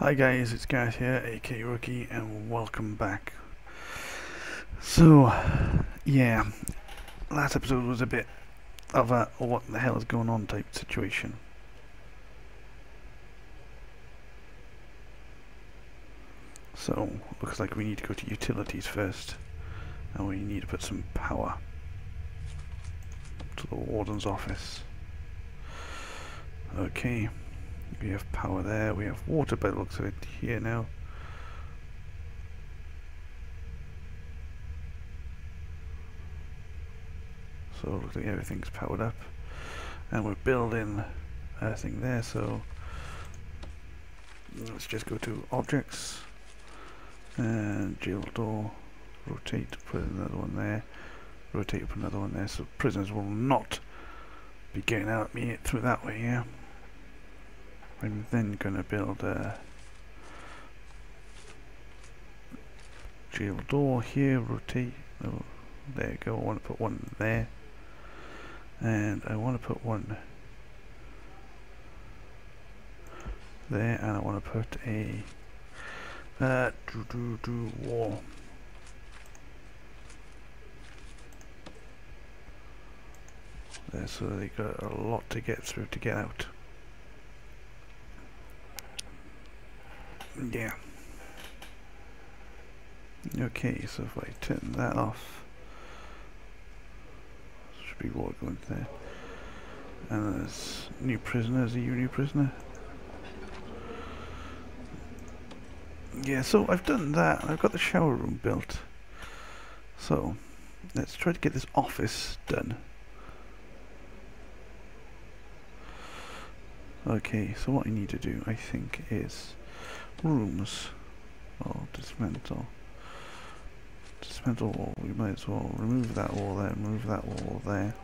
Hi guys, it's Gareth here, Aka Rooke, and welcome back. So, yeah, last episode was a bit of a what the hell is going on type situation. So, looks like we need to go to utilities first, and we need to put some power to the warden's office. Okay. We have power there, we have water by the looks of it here now. So looks like everything's powered up. And we're building a thing there, so let's just go to objects and jail door, rotate, put another one there, rotate, put another one there, so prisoners will not be getting out at me through that way, yeah. I'm then going to build a jail door here, rotate, oh, there you go, I want to put one there, and I want to put one there, and I want to put a uh, do do do wall. There, so they got a lot to get through to get out. Yeah. Okay, so if I turn that off, should be water going there. And there's new prisoners. Are you a new prisoner? Yeah, so I've done that. I've got the shower room built. So, let's try to get this office done. Okay, so what I need to do, I think, is rooms. Oh, dismantle. Dismantle wall. We might as well remove that wall there, remove that wall there.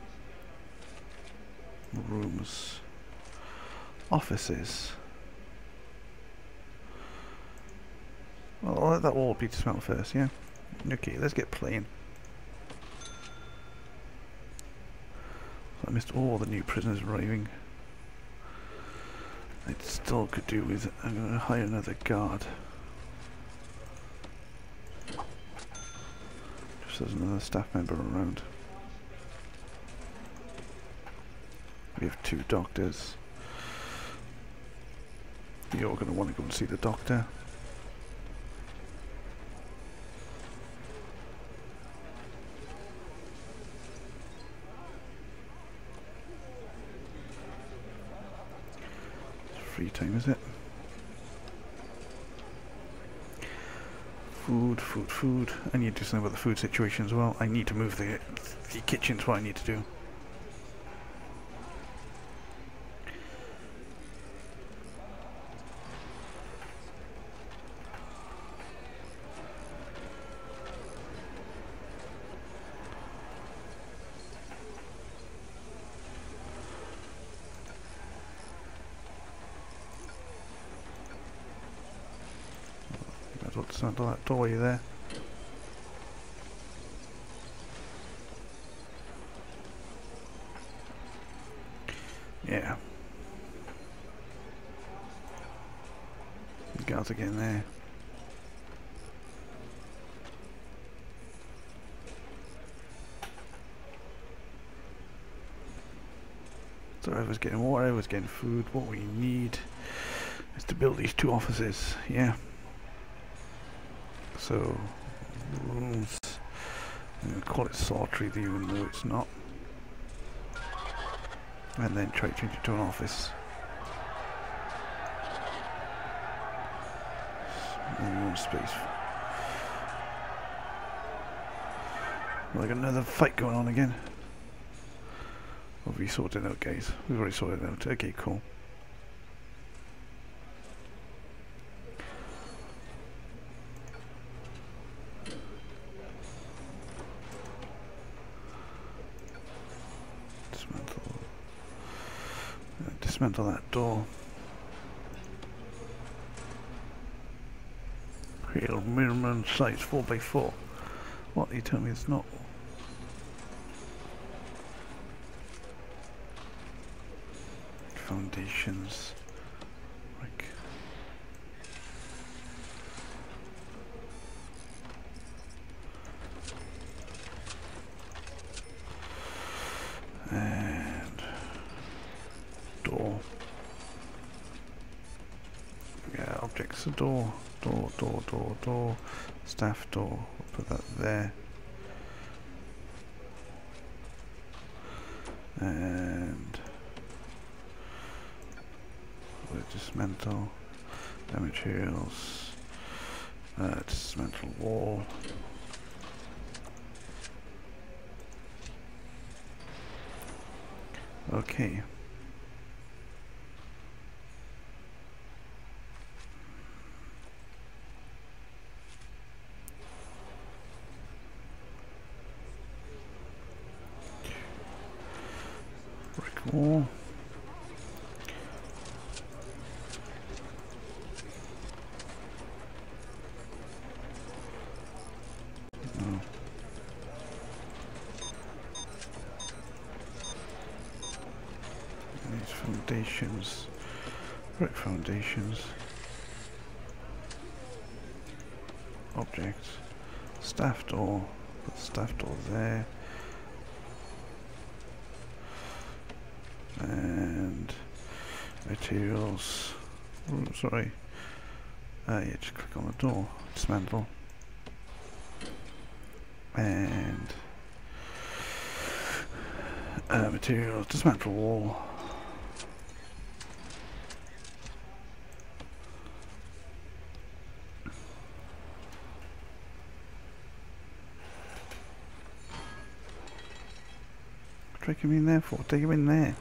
Rooms. Offices. Well, I'll let that wall be dismantled first, yeah? Okay, let's get playing. So I missed all the new prisoners arriving. I still could do with I'm to hire another guard. Just as another staff member around. We have two doctors. You're going to want to go and see the doctor. Time, is it? Food, food, food. I need to something about the food situation as well. I need to move the, the kitchen's what I need to do. What's under that doorway there? Yeah. The guards getting there. So everyone's getting water, everyone's getting food. What we need is to build these two offices. Yeah. So, rooms. I'm call it solitary even though it's not. And then try to change it to an office. More space. Like another fight going on again. Have we sorted out guys? We've already sorted out. Okay, cool. Dismantle that door. Real minimum size 4x4. What, you tell me it's not? Foundations. Like objects. A door, door, door, door, staff door. We'll put that there. And we'll dismantle the materials. Uh, dismantle wall. Okay. Brick wall. No. These foundations, brick foundations, objects, staff door, put staff door there, and materials, oh, sorry, uh, yeah, just click on the door, dismantle, and uh, materials, dismantle wall, Take him in there for? Take him in there.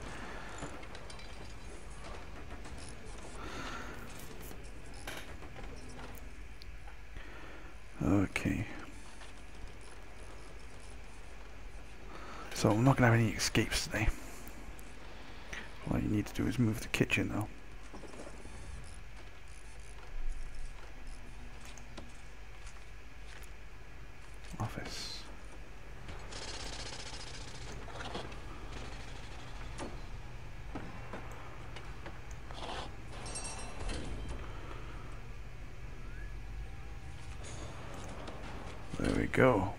Okay. So I'm not going to have any escapes today. All you need to do is move the kitchen though. Office. There we go.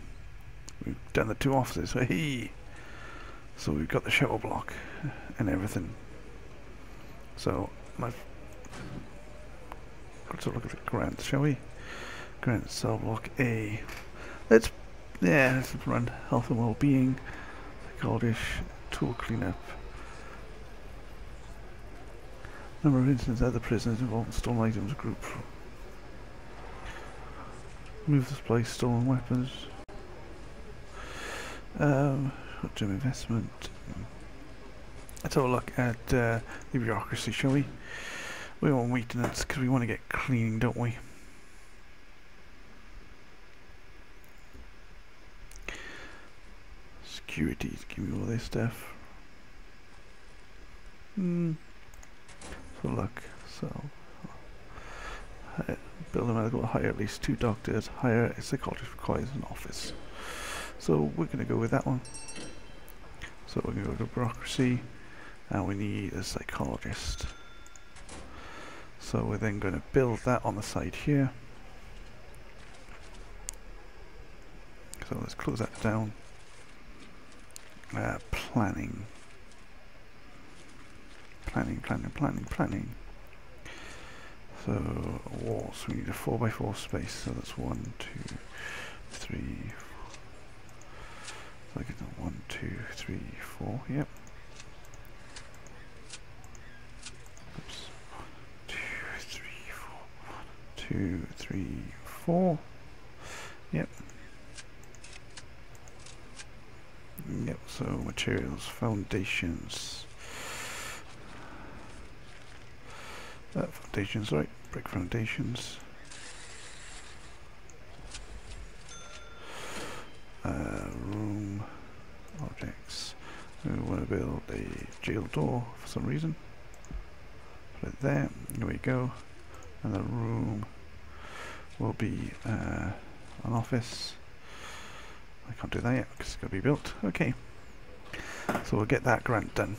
We've done the two offices. Hey. So we've got the shuttle block and everything. So let's have a look at the grant, shall we? Grant cell block A. Let's yeah, let's run health and well-being, The Goldish tool cleanup. Number of incidents other prisoners involved in stolen items group. Move this place, stolen weapons. Um, gym investment. Let's have a look at uh, the bureaucracy, shall we? We want maintenance because we want to get cleaning, don't we? Security, give me all this stuff. Hmm. So look, so uh, build a medical, hire at least two doctors, hire a psychologist requires an office. So we're going to go with that one. So we're going to go to bureaucracy and we need a psychologist. So we're then going to build that on the side here. So let's close that down. Uh, planning. Planning, planning, planning, planning. So walls, we need a 4x4 space, so that's one, two, three, so I get the one, two, three, four, yep. Oops. Two, three, four. One, two, three, four. Yep. Yep, so materials, foundations. Uh, foundations, right, brick foundations. Uh. We want to build a jail door for some reason. Put it there. There we go. And the room will be uh, an office. I can't do that yet because it's going to be built. Okay. So we'll get that grant done.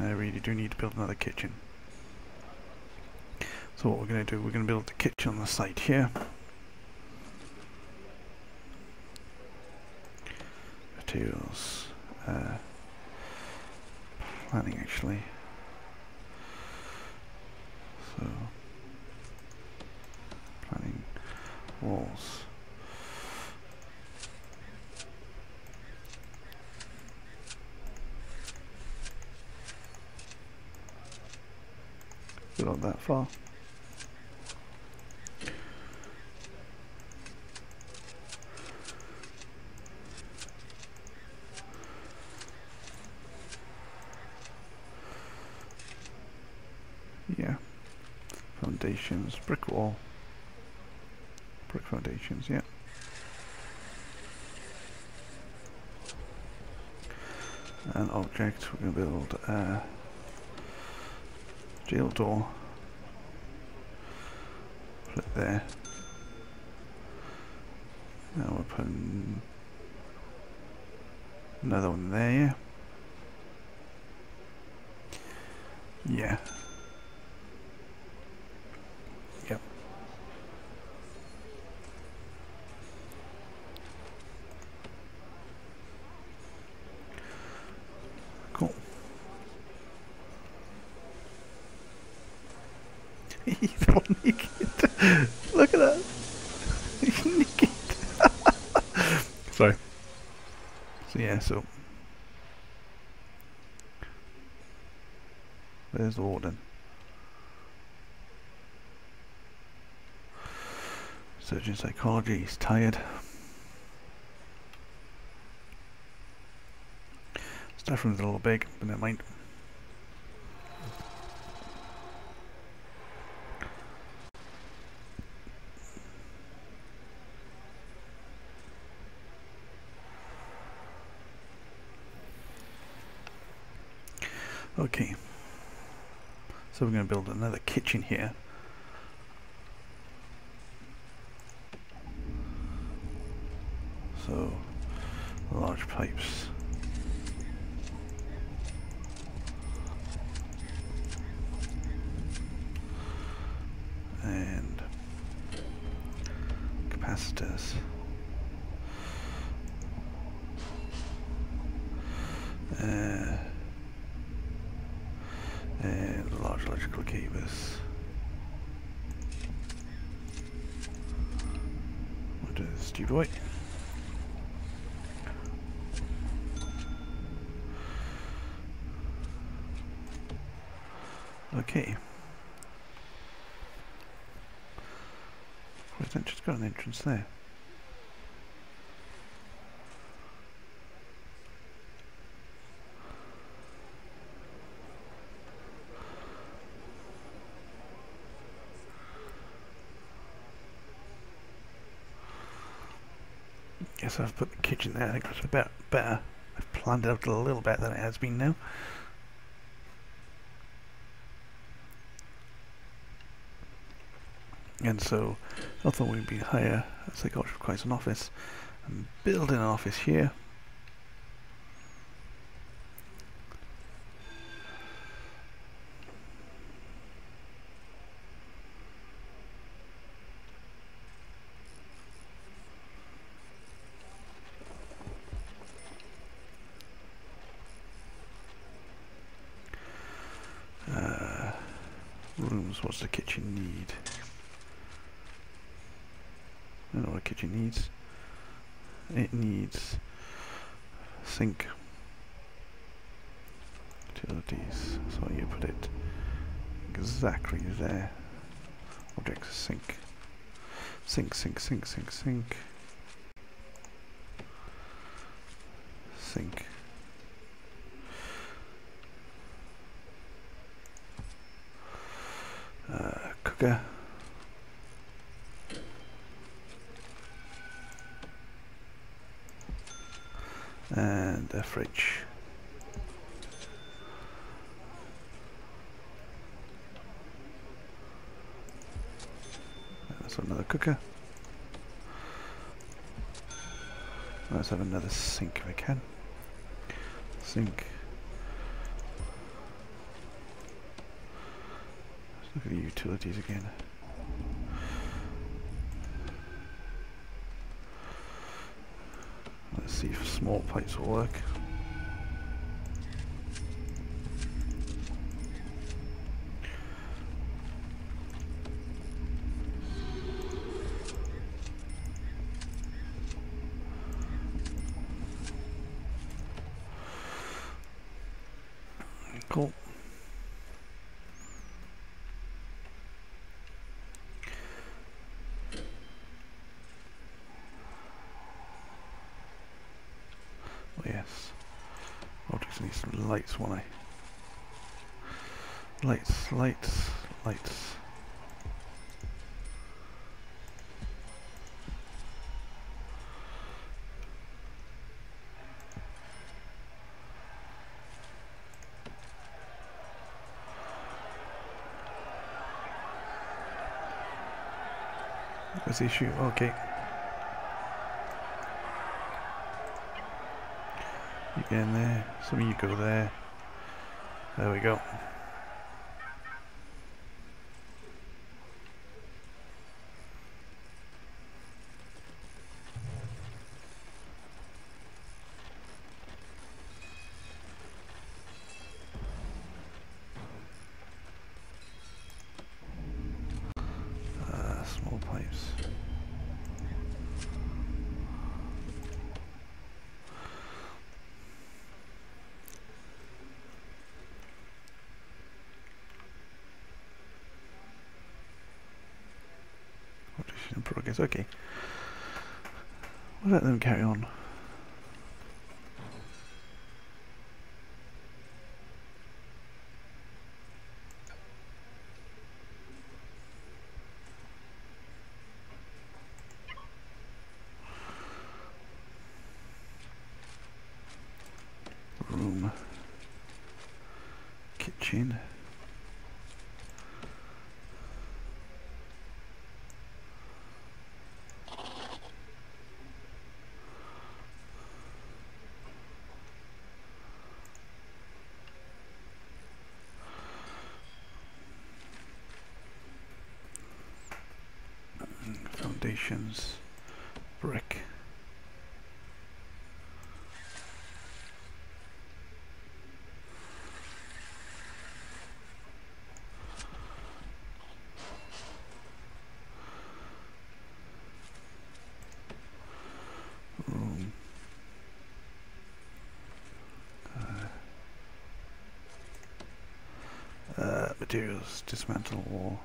I really do need to build another kitchen. So what we're going to do, we're going to build the kitchen on the site here. Materials. Uh, planning actually. So planning walls. Not that far. Yeah. Foundations, brick wall. Brick foundations, yeah. We're going to build a jail door. Put it there. Now we're putting another one there, yeah? Yeah. Yep. Cool. He's all naked. Look at that. He's naked. Sorry. So yeah, so there's the warden. Surgeon psychology, he's tired. Staff room's a little big, but never mind. Okay. So we're going to build another kitchen here. So, large pipes. And capacitors. Uh, and large electrical cables. What do this do right? Okay. Where's that there? Guess I've put the kitchen there. I think that's about better. I've planned it out a little better than it has been now. And so I thought we'd be higher as I got requires an office. I'm building an office here. Uh, rooms, what's the kitchen need? I know what a kitchen needs. It needs sink, utilities, so you put it exactly there. Objects sink, sink, sink, sink, sink, sink, sink. Uh, cooker. and a fridge. That's another cooker. Let's have another sink if we can. Sink. Let's look at the utilities again. Let's see if small pipes will work. Cool. Oh yes. Objects need some lights, won't I? Lights, lights. Where's the issue? Okay. You get in there. Some of you go there. There we go. Uh, small pipes. Audition in progress. Okay. We'll let them carry on. Room. Kitchen. Foundations. Brick. room. Uh, uh, materials, dismantle wall.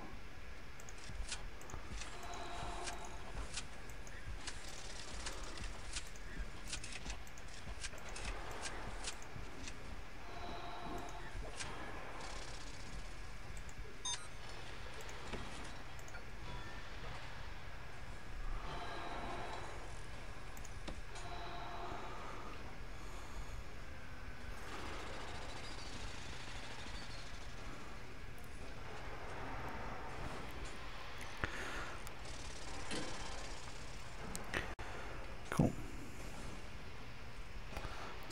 Cool.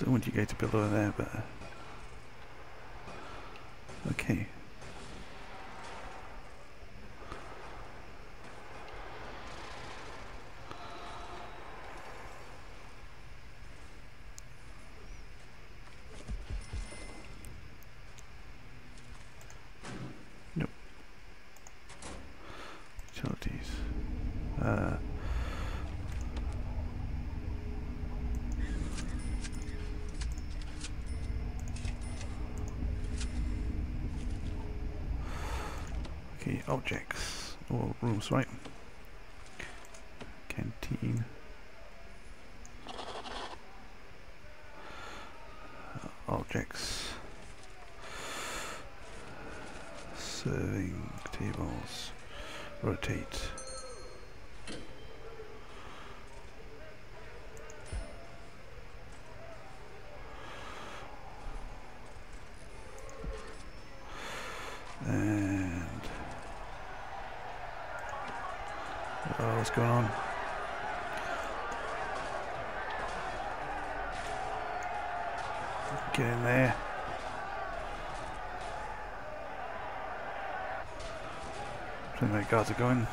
Don't want you to build over there, but uh, okay. Nope. Utilities. Uh, Okay, objects or rooms, right? Canteen. Objects. Serving tables. Rotate. And oh, what's going on? Get in there. Plenty of guards are going.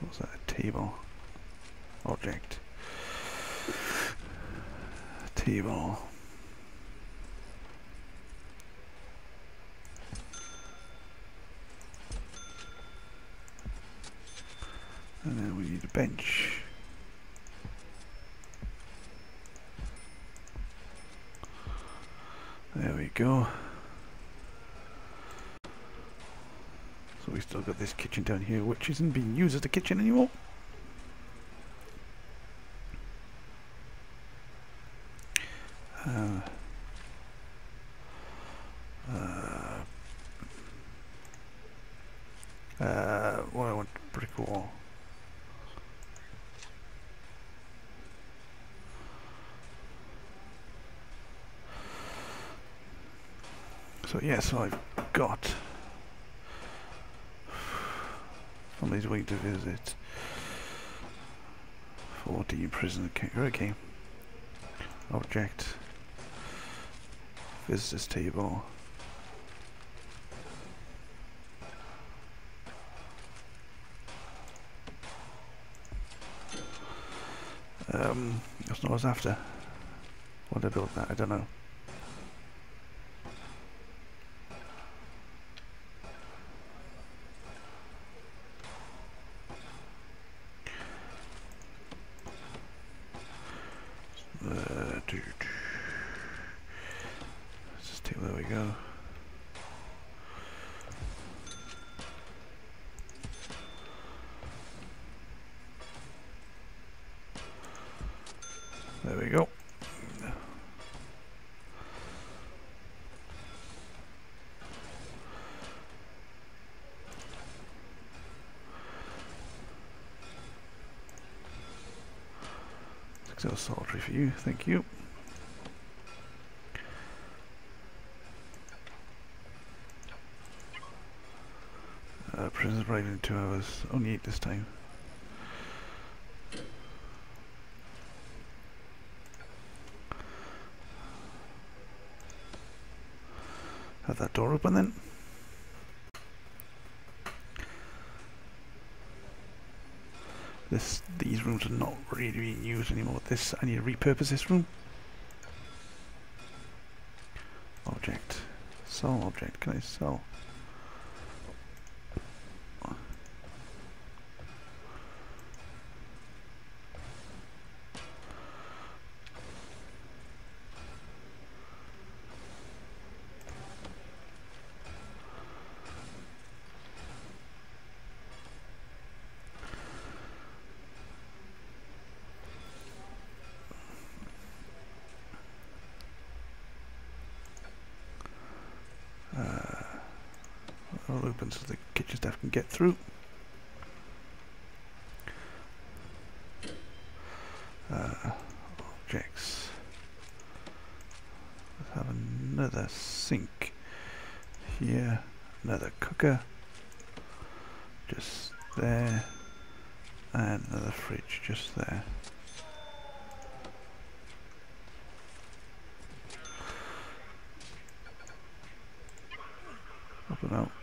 What's that? Table. Object. Table. And then we a bench. There we go. So we still got this kitchen down here, which isn't being used as a kitchen anymore. Uh, uh, uh, well, I want brick wall. So yeah, so I've got somebody's waiting to visit. 14 prison okay object. Visitors table. Um that's not what I was after. What did I build that I don't know Uh. Let's just take, there we go. There we go. For you, thank you. Uh, prisoners arriving in two hours, only eight this time. Have that door open then. This these rooms are not really being used anymore. This I need to repurpose this room. Object. Sell object. Can I sell? all open so the kitchen staff can get through. Uh, objects. Let's have another sink here, another cooker just there, and another fridge just there. Open up.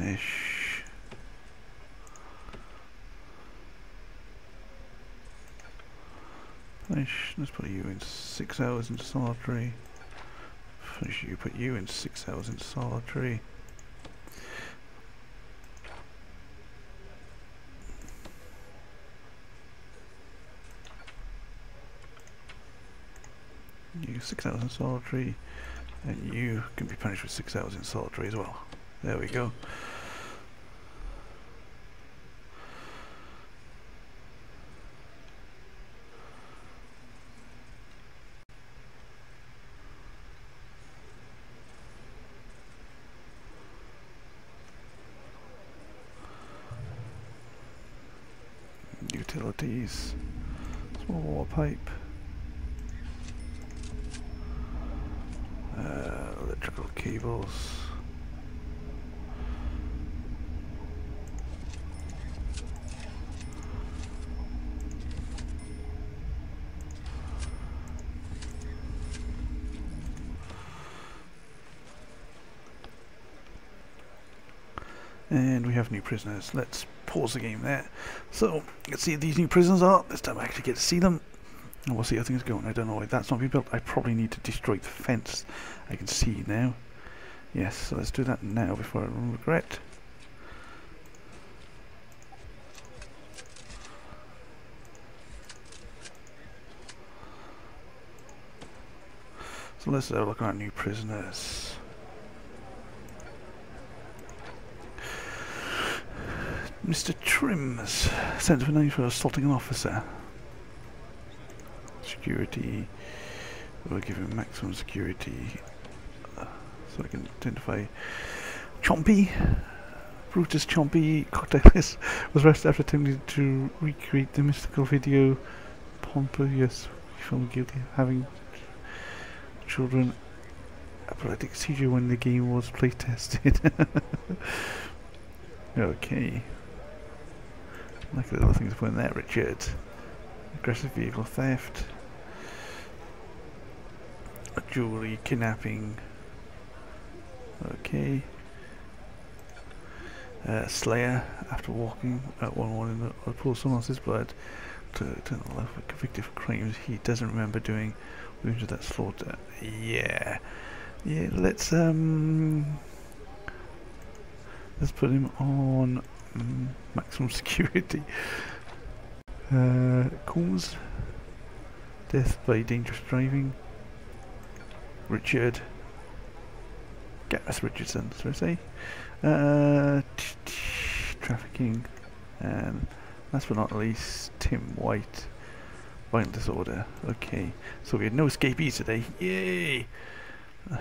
Ish. Finish, let's put you in six hours in solitary. Finish you, put you in six hours in solitary. You six hours in solitary, and you can be punished with six hours in solitary as well. There we go. Utilities, small water pipe, uh, electrical cables. And we have new prisoners. Let's pause the game there. So, let's see these new prisoners are. This time I actually get to see them. And we'll see how things are going. I don't know why that's not being built. I probably need to destroy the fence. I can see now. Yes, so let's do that now before I regret. So let's have a look at our new prisoners. Mr. Trims, sent for name for assaulting an officer. Security, we'll give him maximum security uh, so I can identify Chompy. Brutus Chompy Cocktailist was arrested after attempting to recreate the mystical video Polybius found guilty of having children epileptic seizure when the game was play tested. okay. The other things put in there, Richard. Aggressive vehicle theft. Jewelry kidnapping. Okay. Uh, Slayer, after walking at one one in the pool someone else's blood to turn the left convicted crimes he doesn't remember doing wounded that slaughter. Yeah. Yeah, let's um let's put him on um, maximum security. Uh cause death by dangerous driving. Richard. Gareth Richardson, so I say. Uh, trafficking. And last but not least Tim White. Violent disorder. Okay. So we had no escapees today. Yay!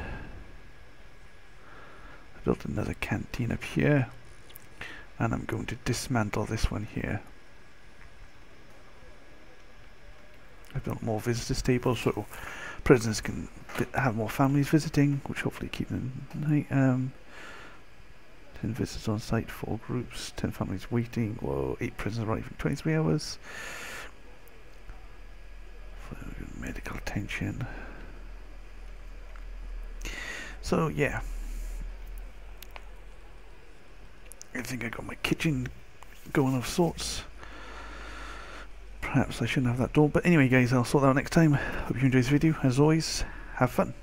Built another canteen up here and I'm going to dismantle this one here I built more visitor tables so prisoners can have more families visiting which hopefully keep them um, 10 visitors on site, 4 groups, 10 families waiting, whoa, 8 prisoners arriving 23 hours. Medical attention. So, yeah. I think I got my kitchen going of sorts. Perhaps I shouldn't have that door. But anyway, guys, I'll sort that out next time. Hope you enjoyed this video. As always, have fun.